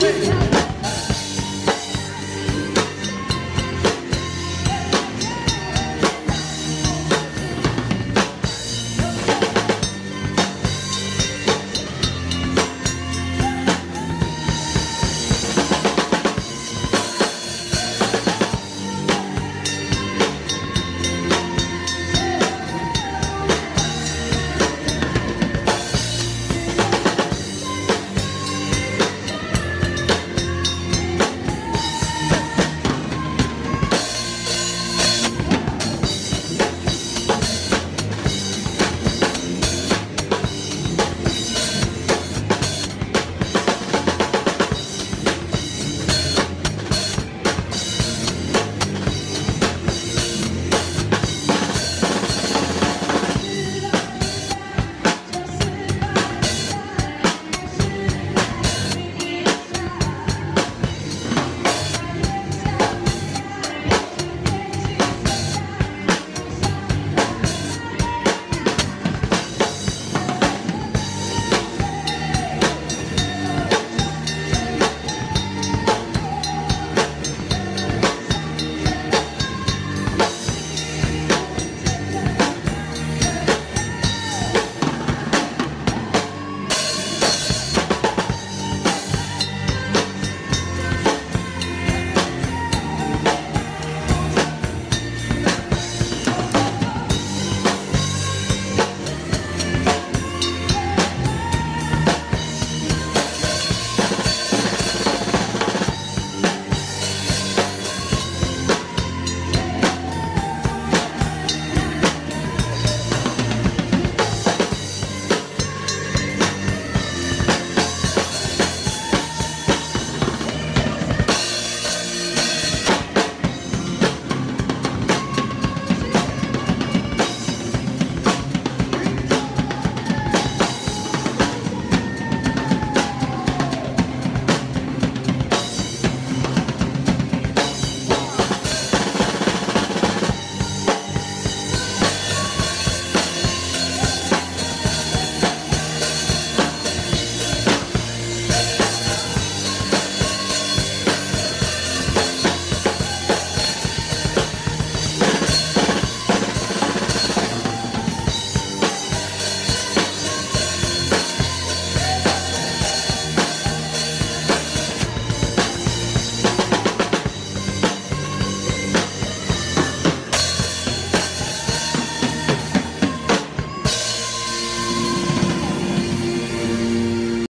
Hey.